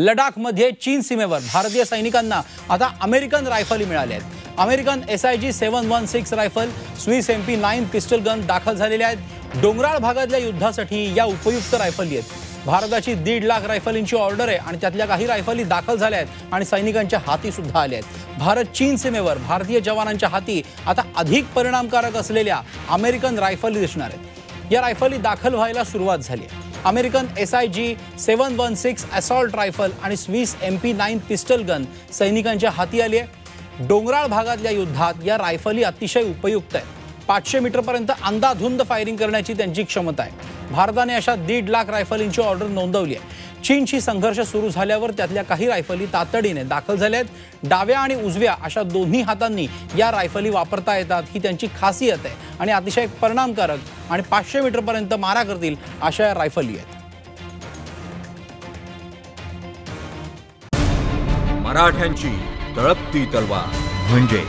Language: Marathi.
लडाखमध्ये चीन सीमेवर भारतीय सैनिकांना आता अमेरिकन रायफली मिळाल्या आहेत. American S I G seven one six rifle Swiss M P nine pistol gun दाखल झालेल्या आहेत. डोंगराळ भागातल्या युद्धासाठी या उपयुक्त रायफली आहेत. भारताची दीड लाख रायफलींची ऑर्डर आहे आणि त्यातल्या काही रायफली दाखल झाल्या आहेत आणि सैनिकांच्या हाती सुद्धा आल्या आहेत. भारत चीन सीमेवर भारतीय जवानांच्या हाती आता अधिक परिणामकारक असलेल्या अमेरिकन रायफली दिसणार आहेत. या रायफली दाखल व्हायला सुरुवात झाली. आहे American S I G seven one six assault rifle आणि Swiss M P nine pistol gun सैनिकांच्या हाती आली आहे. डोंगराळ भागातल्या युद्धात या रायफली अतिशय उपयुक्त आहेत. पाचशे मीटरपर्यंत अंदाधुंद फायरिंग करण्याची त्यांची क्षमता आहे. भारताने अशा दीड लाख रायफलींची ऑर्डर नोंदवली आहे. चीनशी संघर्ष सुरू झाल्यावर त्यातल्या काही रायफली तातडीने दाखल झाल्या आहेत. डाव्या आणि उजव्या अशा दोन्ही हातांनी या रायफली वापरता येतात ही त्यांची खासियत आहे आणि अतिशय परिणामकारक आणि पाचशे मीटरपर्यंत मारा करतील अशा या रायफली आहेत. मराठ्यांची तळपती तलवार म्हणजे